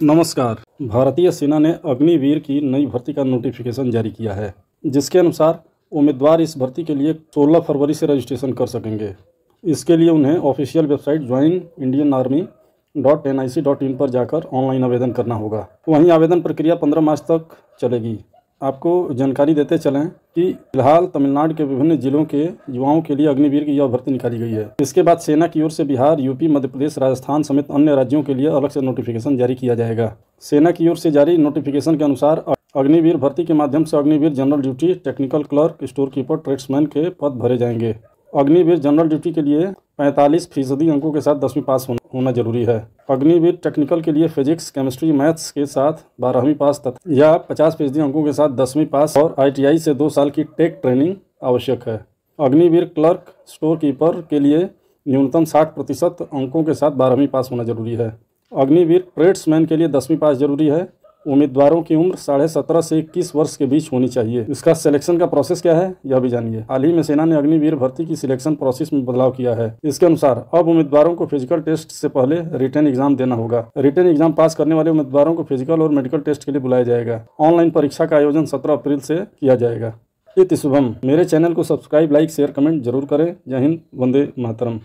नमस्कार। भारतीय सेना ने अग्निवीर की नई भर्ती का नोटिफिकेशन जारी किया है, जिसके अनुसार उम्मीदवार इस भर्ती के लिए 16 फरवरी से रजिस्ट्रेशन कर सकेंगे। इसके लिए उन्हें official website join Indian army dot N I C dot in पर जाकर ऑनलाइन आवेदन करना होगा। वहीं आवेदन प्रक्रिया 15 मार्च तक चलेगी। आपको जानकारी देते चलें कि फ़िलहाल तमिलनाडु के विभिन्न जिलों के युवाओं के लिए अग्निवीर की यह भर्ती निकाली गई है। इसके बाद सेना की ओर से बिहार, यूपी, मध्य प्रदेश, राजस्थान समेत अन्य राज्यों के लिए अलग से नोटिफिकेशन जारी किया जाएगा। सेना की ओर से जारी नोटिफिकेशन के अनुसार अग्निवीर भर्ती के माध्यम से Agniveer general duty technical clerk storekeeper tradesman के पद भरे जाएँगे। अग्निवीर जनरल ड्यूटी के लिए पैंतालीस फ़ीसदी अंकों के साथ दसवीं पास होना ज़रूरी है। अग्निवीर टेक्निकल के लिए फिजिक्स, केमिस्ट्री, मैथ्स के साथ बारहवीं पास तथा या पचास फ़ीसदी अंकों के साथ दसवीं पास और आईटीआई से दो साल की टेक ट्रेनिंग आवश्यक है। अग्निवीर क्लर्क स्टोर कीपर के लिए न्यूनतम साठ प्रतिशत अंकों के साथ बारहवीं पास होना ज़रूरी है। अग्निवीर ट्रेड्समैन के लिए दसवीं पास ज़रूरी है। उम्मीदवारों की उम्र साढ़े सत्रह से इक्कीस वर्ष के बीच होनी चाहिए। इसका सिलेक्शन का प्रोसेस क्या है, यह भी जानिए। हाल ही में सेना ने अग्निवीर भर्ती की सिलेक्शन प्रोसेस में बदलाव किया है। इसके अनुसार, अब उम्मीदवारों को फ़िज़िकल टेस्ट से पहले रिटर्न एग्ज़ाम देना होगा। रिटर्न एग्ज़ाम पास करने वाले उम्मीदवारों को फ़िज़िकल और मेडिकल टेस्ट के लिए बुलाया जाएगा। ऑनलाइन परीक्षा का आयोजन सत्रह अप्रैल से किया जाएगा। इति शुभम। मेरे चैनल को सब्सक्राइब लाइक शेयर कमेंट ज़रूर करें। जय हिंद, वंदे मातरम।